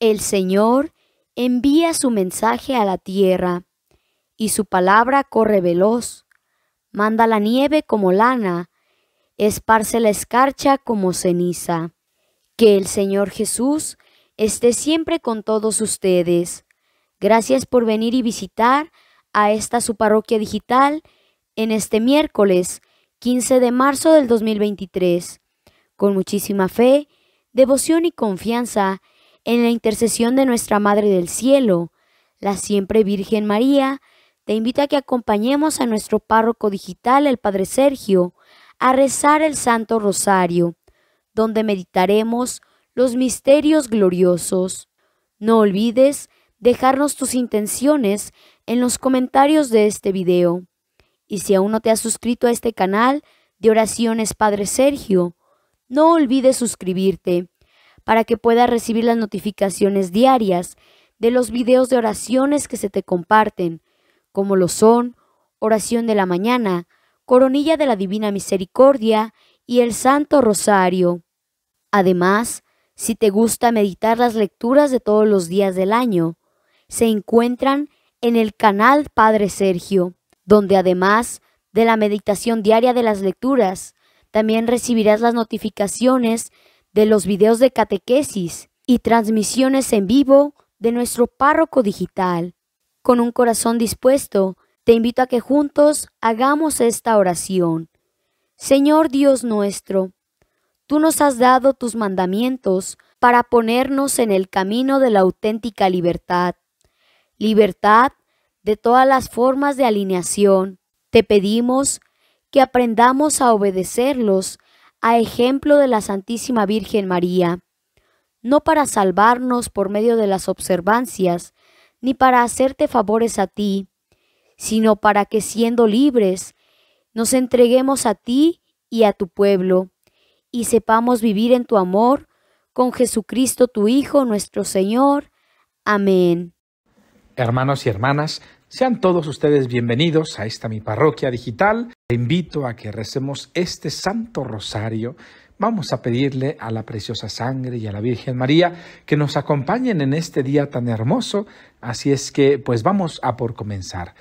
El Señor envía su mensaje a la tierra, y su palabra corre veloz. Manda la nieve como lana, esparce la escarcha como ceniza. Que el Señor Jesús esté siempre con todos ustedes. Gracias por venir y visitar a esta su parroquia digital en este miércoles 15 de marzo del 2023. Con muchísima fe, devoción y confianza en la intercesión de nuestra Madre del Cielo, la siempre Virgen María, te invito a que acompañemos a nuestro párroco digital, el Padre Sergio, a rezar el Santo Rosario, donde meditaremos los misterios gloriosos. No olvides dejarnos tus intenciones en los comentarios de este video. Y si aún no te has suscrito a este canal de oraciones Padre Sergio, no olvides suscribirte para que puedas recibir las notificaciones diarias de los videos de oraciones que se te comparten, como lo son oración de la mañana, coronilla de la Divina Misericordia y el Santo Rosario. Además, si te gusta meditar las lecturas de todos los días del año, se encuentran en el canal Padre Sergio, donde además de la meditación diaria de las lecturas, también recibirás las notificaciones de los videos de catequesis y transmisiones en vivo de nuestro párroco digital. Con un corazón dispuesto, te invito a que juntos hagamos esta oración. Señor Dios nuestro, tú nos has dado tus mandamientos para ponernos en el camino de la auténtica libertad. Libertad de todas las formas de alineación. Te pedimos que aprendamos a obedecerlos a ejemplo de la Santísima Virgen María, no para salvarnos por medio de las observancias, ni para hacerte favores a ti, sino para que siendo libres, nos entreguemos a ti y a tu pueblo, y sepamos vivir en tu amor con Jesucristo tu Hijo nuestro Señor. Amén. Hermanos y hermanas, sean todos ustedes bienvenidos a esta mi parroquia digital. Te invito a que recemos este Santo Rosario. Vamos a pedirle a la preciosa sangre y a la Virgen María que nos acompañen en este día tan hermoso. Así es que, pues vamos a por comenzar.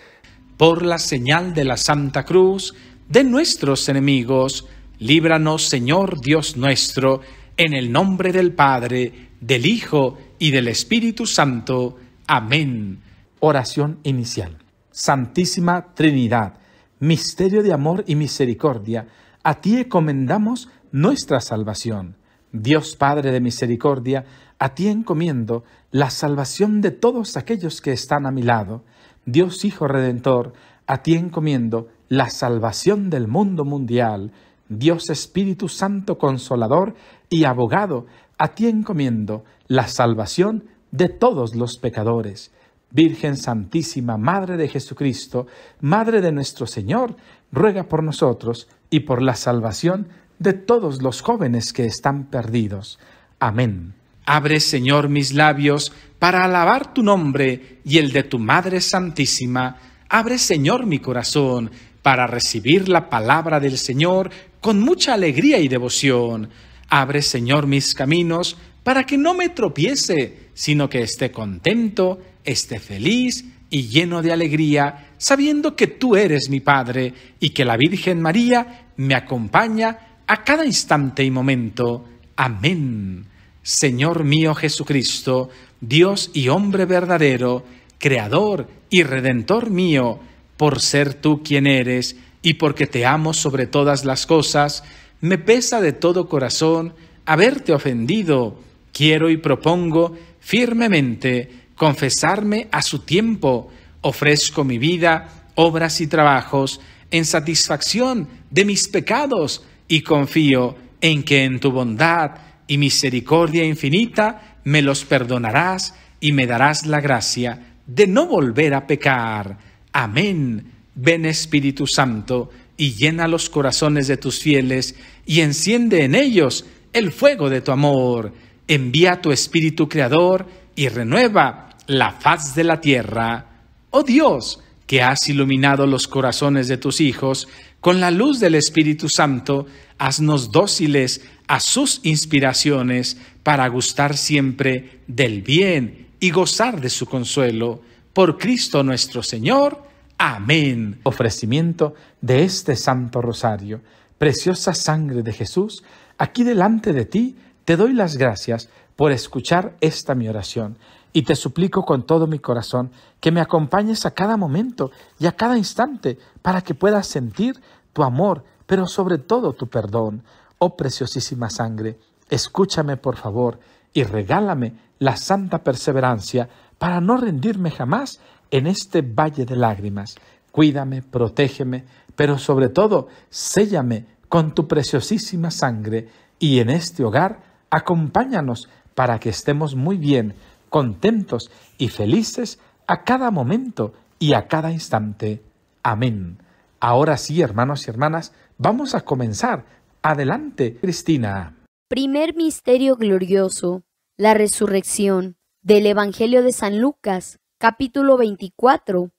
Por la señal de la Santa Cruz de nuestros enemigos, líbranos, Señor Dios nuestro, en el nombre del Padre, del Hijo y del Espíritu Santo. Amén. Oración inicial. Santísima Trinidad, misterio de amor y misericordia, a ti encomendamos nuestra salvación. Dios Padre de misericordia, a ti encomiendo la salvación de todos aquellos que están a mi lado. Dios Hijo Redentor, a ti encomiendo la salvación del mundo mundial. Dios Espíritu Santo Consolador y Abogado, a ti encomiendo la salvación de todos los pecadores. Virgen Santísima, Madre de Jesucristo, Madre de nuestro Señor, ruega por nosotros y por la salvación de todos los jóvenes que están perdidos. Amén. Abre, Señor, mis labios para alabar tu nombre y el de tu Madre Santísima. Abre, Señor, mi corazón para recibir la palabra del Señor con mucha alegría y devoción. Abre, Señor, mis caminos para que no me tropiece, sino que esté contento esté feliz y lleno de alegría, sabiendo que tú eres mi Padre y que la Virgen María me acompaña a cada instante y momento. Amén. Señor mío Jesucristo, Dios y hombre verdadero, Creador y Redentor mío, por ser tú quien eres y porque te amo sobre todas las cosas, me pesa de todo corazón haberte ofendido. Quiero y propongo firmemente confesarme a su tiempo. Ofrezco mi vida, obras y trabajos en satisfacción de mis pecados y confío en que en tu bondad y misericordia infinita me los perdonarás y me darás la gracia de no volver a pecar. Amén. Ven Espíritu Santo y llena los corazones de tus fieles y enciende en ellos el fuego de tu amor. Envía tu Espíritu Creador y renueva la faz de la tierra. Oh Dios, que has iluminado los corazones de tus hijos con la luz del Espíritu Santo, haznos dóciles a sus inspiraciones, para gustar siempre del bien y gozar de su consuelo. Por Cristo nuestro Señor. Amén. Ofrecimiento de este Santo Rosario, preciosa sangre de Jesús, aquí delante de ti te doy las gracias por escuchar esta mi oración y te suplico con todo mi corazón que me acompañes a cada momento y a cada instante para que puedas sentir tu amor, pero sobre todo tu perdón. Oh preciosísima sangre, escúchame por favor y regálame la santa perseverancia para no rendirme jamás en este valle de lágrimas. Cuídame, protégeme, pero sobre todo, séllame con tu preciosísima sangre y en este hogar acompáñanos para que estemos muy bien contentos y felices a cada momento y a cada instante. Amén. Ahora sí, hermanos y hermanas, vamos a comenzar. Adelante, Cristina. Primer misterio glorioso, la resurrección del Evangelio de San Lucas, capítulo 24,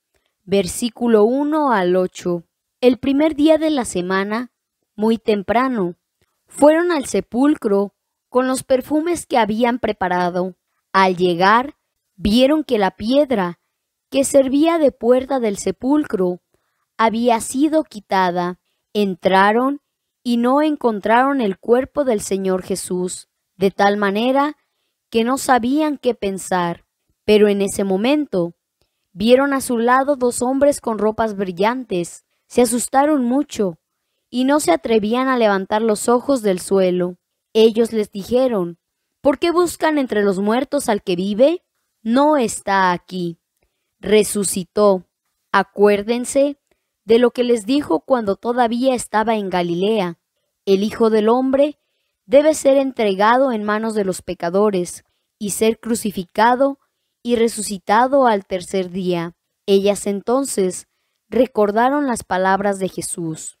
versículo 1 al 8. El primer día de la semana, muy temprano, fueron al sepulcro con los perfumes que habían preparado al llegar, vieron que la piedra que servía de puerta del sepulcro había sido quitada. Entraron y no encontraron el cuerpo del Señor Jesús, de tal manera que no sabían qué pensar. Pero en ese momento vieron a su lado dos hombres con ropas brillantes. Se asustaron mucho y no se atrevían a levantar los ojos del suelo. Ellos les dijeron, ¿Por qué buscan entre los muertos al que vive? No está aquí. Resucitó. Acuérdense de lo que les dijo cuando todavía estaba en Galilea. El Hijo del Hombre debe ser entregado en manos de los pecadores y ser crucificado y resucitado al tercer día. Ellas entonces recordaron las palabras de Jesús.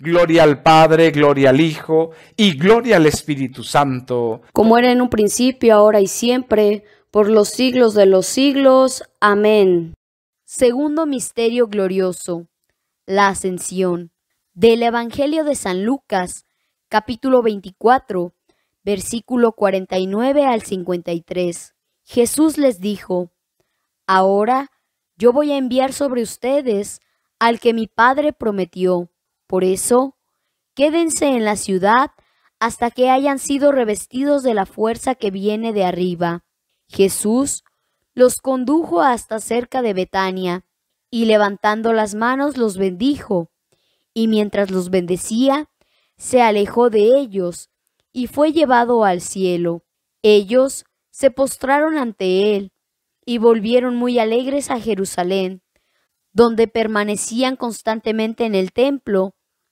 Gloria al Padre, gloria al Hijo, y gloria al Espíritu Santo. Como era en un principio, ahora y siempre, por los siglos de los siglos. Amén. Segundo Misterio Glorioso. La Ascensión. Del Evangelio de San Lucas, capítulo 24, versículo 49 al 53. Jesús les dijo, Ahora yo voy a enviar sobre ustedes al que mi Padre prometió. Por eso, quédense en la ciudad hasta que hayan sido revestidos de la fuerza que viene de arriba. Jesús los condujo hasta cerca de Betania, y levantando las manos los bendijo, y mientras los bendecía, se alejó de ellos, y fue llevado al cielo. Ellos se postraron ante él y volvieron muy alegres a Jerusalén, donde permanecían constantemente en el templo,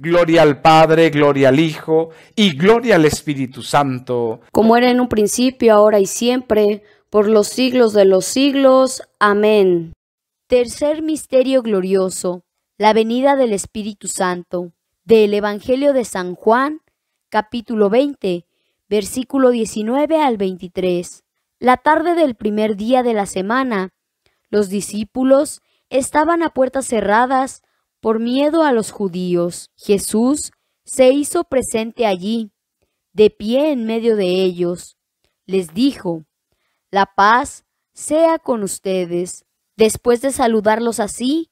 Gloria al Padre, gloria al Hijo, y gloria al Espíritu Santo. Como era en un principio, ahora y siempre, por los siglos de los siglos. Amén. Tercer misterio glorioso, la venida del Espíritu Santo. Del Evangelio de San Juan, capítulo 20, versículo 19 al 23. La tarde del primer día de la semana, los discípulos estaban a puertas cerradas por miedo a los judíos. Jesús se hizo presente allí, de pie en medio de ellos. Les dijo, La paz sea con ustedes. Después de saludarlos así,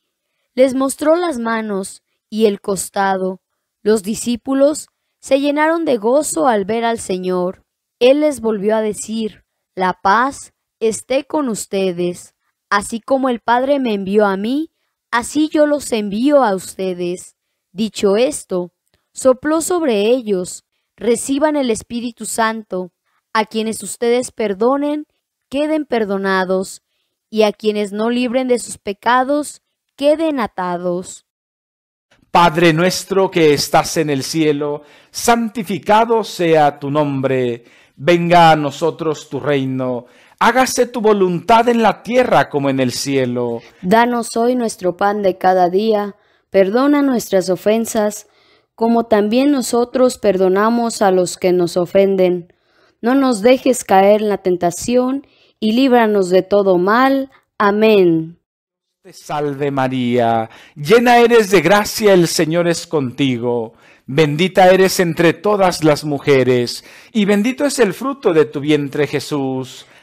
les mostró las manos y el costado. Los discípulos se llenaron de gozo al ver al Señor. Él les volvió a decir, la paz esté con ustedes. Así como el Padre me envió a mí, así yo los envío a ustedes. Dicho esto, sopló sobre ellos, reciban el Espíritu Santo. A quienes ustedes perdonen, queden perdonados, y a quienes no libren de sus pecados, queden atados. Padre nuestro que estás en el cielo, santificado sea tu nombre Venga a nosotros tu reino, hágase tu voluntad en la tierra como en el cielo. Danos hoy nuestro pan de cada día, perdona nuestras ofensas, como también nosotros perdonamos a los que nos ofenden. No nos dejes caer en la tentación, y líbranos de todo mal. Amén. Te salve María, llena eres de gracia, el Señor es contigo. Bendita eres entre todas las mujeres, y bendito es el fruto de tu vientre Jesús.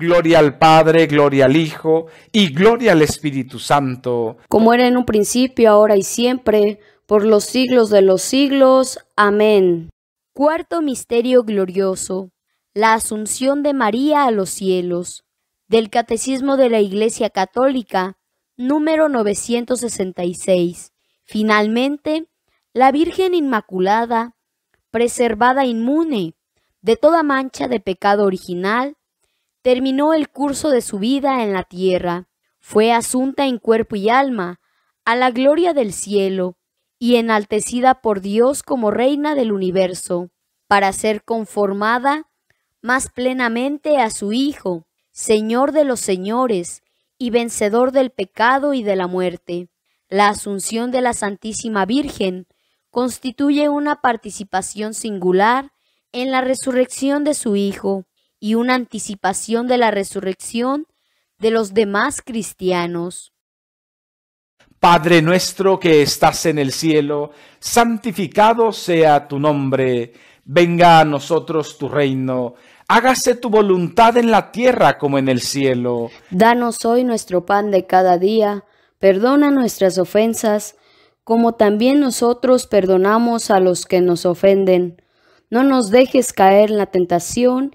Gloria al Padre, gloria al Hijo y gloria al Espíritu Santo. Como era en un principio, ahora y siempre, por los siglos de los siglos. Amén. Cuarto Misterio Glorioso. La Asunción de María a los cielos. Del Catecismo de la Iglesia Católica, número 966. Finalmente, la Virgen Inmaculada, preservada inmune de toda mancha de pecado original, terminó el curso de su vida en la tierra, fue asunta en cuerpo y alma a la gloria del cielo y enaltecida por Dios como reina del universo, para ser conformada más plenamente a su Hijo, Señor de los señores y vencedor del pecado y de la muerte. La asunción de la Santísima Virgen constituye una participación singular en la resurrección de su Hijo, y una anticipación de la resurrección de los demás cristianos. Padre nuestro que estás en el cielo, santificado sea tu nombre, venga a nosotros tu reino, hágase tu voluntad en la tierra como en el cielo. Danos hoy nuestro pan de cada día, perdona nuestras ofensas, como también nosotros perdonamos a los que nos ofenden. No nos dejes caer en la tentación,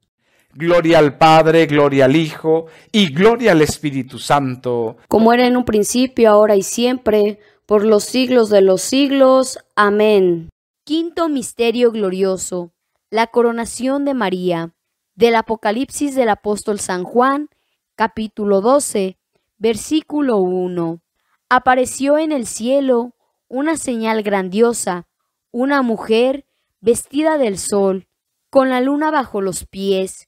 Gloria al Padre, gloria al Hijo, y gloria al Espíritu Santo. Como era en un principio, ahora y siempre, por los siglos de los siglos. Amén. Quinto Misterio Glorioso. La coronación de María. Del Apocalipsis del Apóstol San Juan, capítulo 12, versículo 1. Apareció en el cielo una señal grandiosa, una mujer vestida del sol, con la luna bajo los pies,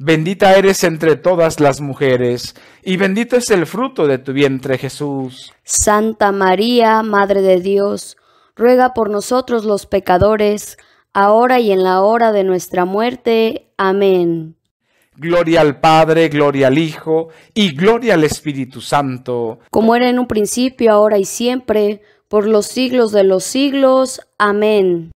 bendita eres entre todas las mujeres, y bendito es el fruto de tu vientre Jesús. Santa María, Madre de Dios, ruega por nosotros los pecadores, ahora y en la hora de nuestra muerte. Amén. Gloria al Padre, gloria al Hijo y gloria al Espíritu Santo. Como era en un principio, ahora y siempre, por los siglos de los siglos. Amén.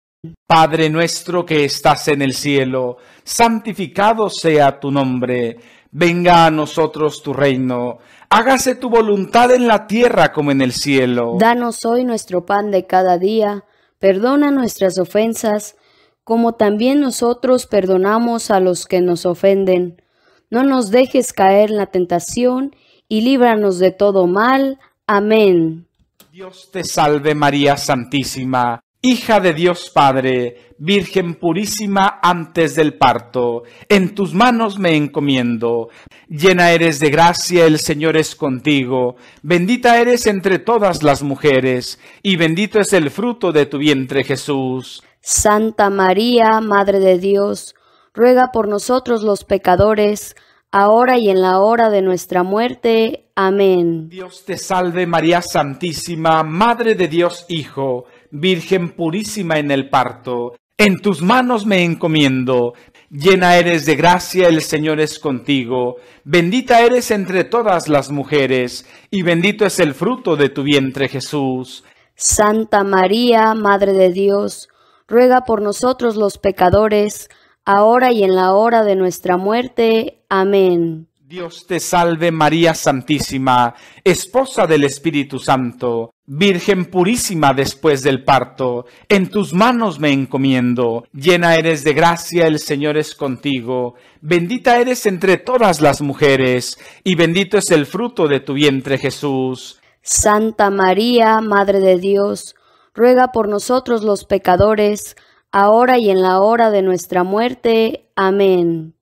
Padre nuestro que estás en el cielo, santificado sea tu nombre. Venga a nosotros tu reino. Hágase tu voluntad en la tierra como en el cielo. Danos hoy nuestro pan de cada día. Perdona nuestras ofensas como también nosotros perdonamos a los que nos ofenden. No nos dejes caer en la tentación, y líbranos de todo mal. Amén. Dios te salve María Santísima, hija de Dios Padre, Virgen purísima antes del parto, en tus manos me encomiendo. Llena eres de gracia, el Señor es contigo, bendita eres entre todas las mujeres, y bendito es el fruto de tu vientre Jesús. Santa María, Madre de Dios, ruega por nosotros los pecadores, ahora y en la hora de nuestra muerte. Amén. Dios te salve María Santísima, Madre de Dios Hijo, Virgen purísima en el parto. En tus manos me encomiendo. Llena eres de gracia, el Señor es contigo. Bendita eres entre todas las mujeres, y bendito es el fruto de tu vientre Jesús. Santa María, Madre de Dios, ruega por nosotros los pecadores, ahora y en la hora de nuestra muerte. Amén. Dios te salve María Santísima, esposa del Espíritu Santo, Virgen purísima después del parto, en tus manos me encomiendo, llena eres de gracia, el Señor es contigo, bendita eres entre todas las mujeres, y bendito es el fruto de tu vientre Jesús. Santa María, Madre de Dios, ruega por nosotros los pecadores, ahora y en la hora de nuestra muerte. Amén.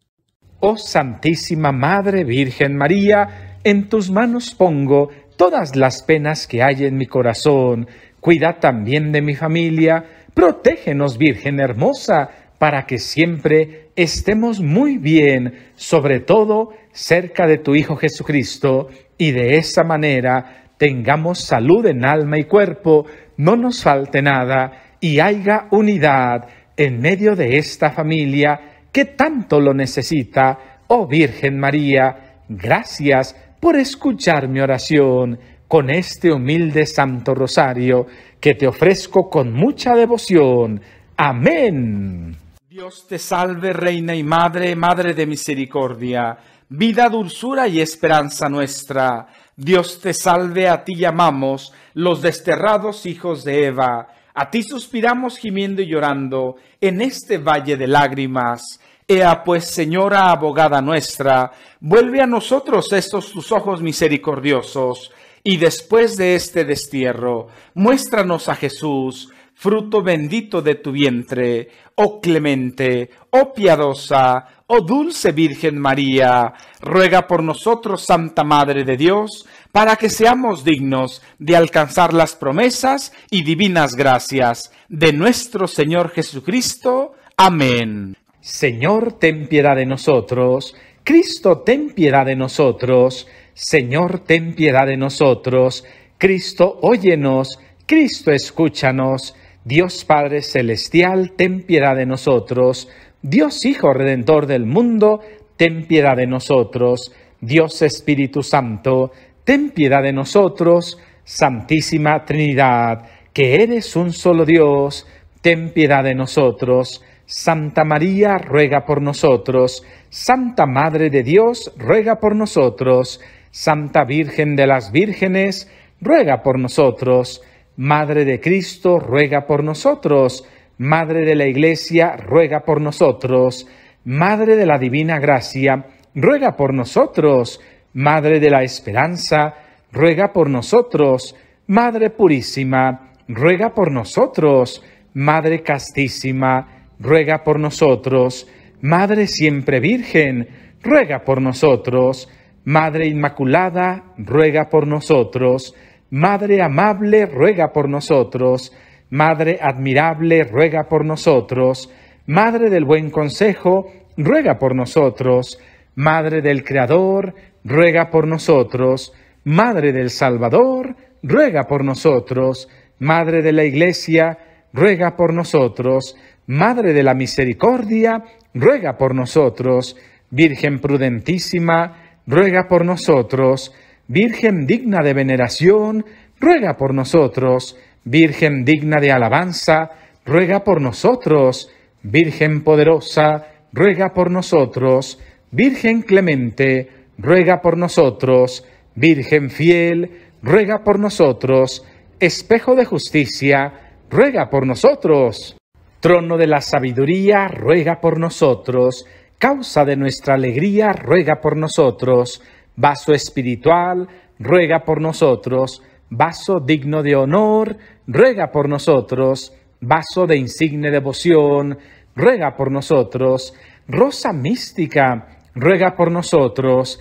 Oh Santísima Madre Virgen María, en tus manos pongo todas las penas que hay en mi corazón. Cuida también de mi familia, protégenos Virgen hermosa, para que siempre estemos muy bien, sobre todo cerca de tu Hijo Jesucristo, y de esa manera tengamos salud en alma y cuerpo, no nos falte nada y haya unidad en medio de esta familia que tanto lo necesita. Oh Virgen María, gracias por escuchar mi oración con este humilde Santo Rosario que te ofrezco con mucha devoción. Amén. Dios te salve, Reina y Madre, Madre de Misericordia, vida, dulzura y esperanza nuestra. Dios te salve, a ti llamamos, los desterrados hijos de Eva. A ti suspiramos gimiendo y llorando en este valle de lágrimas. Ea pues, Señora abogada nuestra, vuelve a nosotros estos tus ojos misericordiosos, y después de este destierro, muéstranos a Jesús, fruto bendito de tu vientre, oh clemente, oh piadosa, oh dulce Virgen María, ruega por nosotros, Santa Madre de Dios, para que seamos dignos de alcanzar las promesas y divinas gracias de nuestro Señor Jesucristo. Amén. Señor, ten piedad de nosotros. Cristo, ten piedad de nosotros. Señor, ten piedad de nosotros. Cristo, óyenos. Cristo, escúchanos. Dios Padre Celestial, ten piedad de nosotros. Dios Hijo Redentor del mundo, ten piedad de nosotros. Dios Espíritu Santo, ten piedad de nosotros. Santísima Trinidad, que eres un solo Dios, ten piedad de nosotros. Santa María, ruega por nosotros. Santa Madre de Dios, ruega por nosotros. Santa Virgen de las Vírgenes, ruega por nosotros. Madre de Cristo, ruega por nosotros. Madre de la Iglesia, ruega por nosotros. Madre de la Divina Gracia, ruega por nosotros. Madre de la Esperanza, ruega por nosotros. Madre Purísima, ruega por nosotros. Madre Castísima, ruega por nosotros. Madre Siempre Virgen, ruega por nosotros. Madre Inmaculada, ruega por nosotros. Madre Amable, ruega por nosotros. Madre Admirable, ruega por nosotros. Madre del Buen Consejo, ruega por nosotros. Madre del Creador, ruega por nosotros. Madre del Salvador, ruega por nosotros. Madre de la Iglesia, ruega por nosotros. Madre de la Misericordia, ruega por nosotros. Virgen prudentísima, ruega por nosotros. Virgen digna de veneración, ruega por nosotros. Virgen digna de alabanza, ruega por nosotros. Virgen poderosa, ruega por nosotros. Virgen clemente, ruega por nosotros. Virgen fiel, ruega por nosotros. Espejo de justicia, ruega por nosotros. Trono de la sabiduría, ruega por nosotros. Causa de nuestra alegría, ruega por nosotros. Vaso espiritual, ruega por nosotros. Vaso digno de honor, ruega por nosotros. Vaso de insigne devoción, ruega por nosotros. Rosa mística, ruega por nosotros.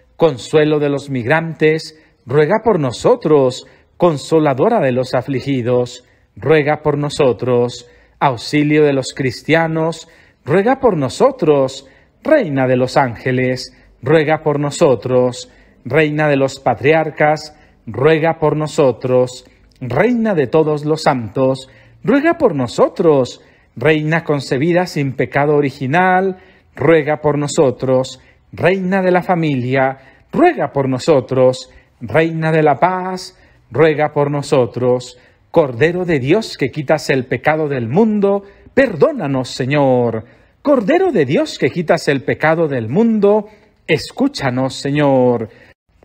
Consuelo de los migrantes, ruega por nosotros. Consoladora de los afligidos, ruega por nosotros. Auxilio de los cristianos, ruega por nosotros. Reina de los ángeles, ruega por nosotros. Reina de los patriarcas, ruega por nosotros. Reina de todos los santos, ruega por nosotros. Reina concebida sin pecado original, ruega por nosotros. Reina de la familia, ruega por nosotros. Reina de la paz, ruega por nosotros. Cordero de Dios que quitas el pecado del mundo, perdónanos, Señor. Cordero de Dios que quitas el pecado del mundo, escúchanos, Señor.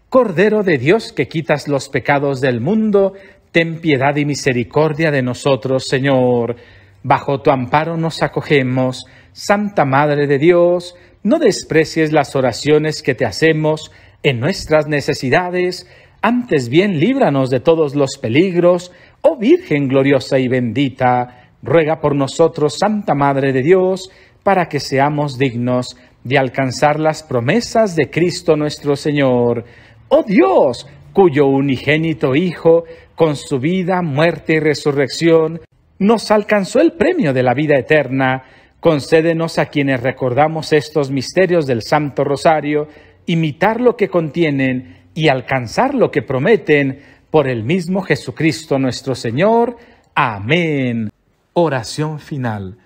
Cordero de Dios que quitas los pecados del mundo, ten piedad y misericordia de nosotros, Señor. Bajo tu amparo nos acogemos. Santa Madre de Dios, no desprecies las oraciones que te hacemos en nuestras necesidades, antes bien líbranos de todos los peligros, oh Virgen gloriosa y bendita, ruega por nosotros, Santa Madre de Dios, para que seamos dignos de alcanzar las promesas de Cristo nuestro Señor. Oh Dios, cuyo unigénito Hijo, con su vida, muerte y resurrección, nos alcanzó el premio de la vida eterna, concédenos a quienes recordamos estos misterios del Santo Rosario, imitar lo que contienen y alcanzar lo que prometen, por el mismo Jesucristo nuestro Señor. Amén. Oración final.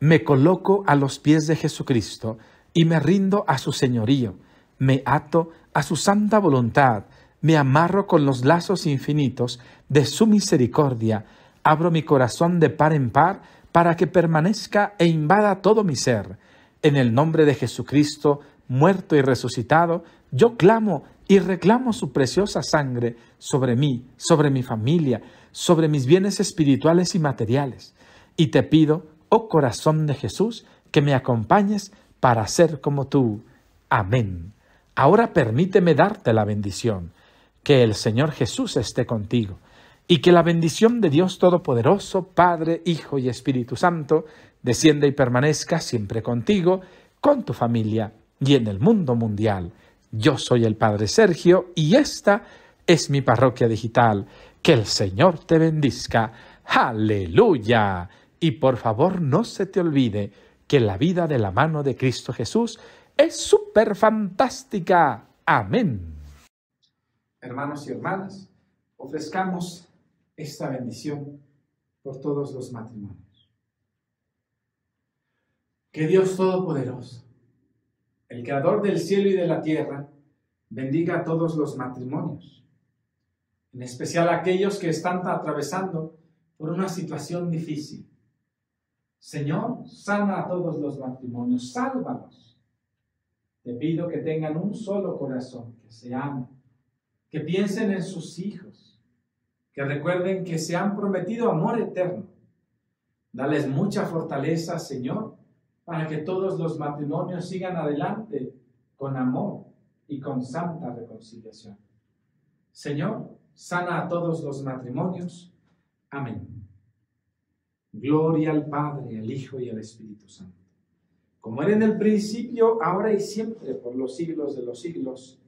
Me coloco a los pies de Jesucristo y me rindo a su señorío. Me ato a su santa voluntad, me amarro con los lazos infinitos de su misericordia, abro mi corazón de par en par para que permanezca e invada todo mi ser. En el nombre de Jesucristo, muerto y resucitado, yo clamo y reclamo su preciosa sangre sobre mí, sobre mi familia, sobre mis bienes espirituales y materiales. Y te pido, oh corazón de Jesús, que me acompañes para ser como tú. Amén. Ahora permíteme darte la bendición. Que el Señor Jesús esté contigo y que la bendición de Dios Todopoderoso, Padre, Hijo y Espíritu Santo, descienda y permanezca siempre contigo, con tu familia y en el mundo mundial. Yo soy el Padre Sergio y esta es mi parroquia digital. Que el Señor te bendizca. Aleluya. Y por favor no se te olvide que la vida de la mano de Cristo Jesús es súper fantástica. Amén. hermanos y hermanas, ofrezcamos esta bendición por todos los matrimonios. Que Dios Todopoderoso, el Creador del cielo y de la tierra, bendiga a todos los matrimonios, en especial a aquellos que están atravesando por una situación difícil. Señor, sana a todos los matrimonios, sálvalos. Te pido que tengan un solo corazón, que se amen, que piensen en sus hijos, que recuerden que se han prometido amor eterno. Dales mucha fortaleza, Señor, para que todos los matrimonios sigan adelante con amor y con santa reconciliación. Señor, sana a todos los matrimonios. Amén. Gloria al Padre, al Hijo y al Espíritu Santo, como era en el principio, ahora y siempre, por los siglos de los siglos.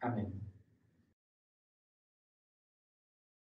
Amén.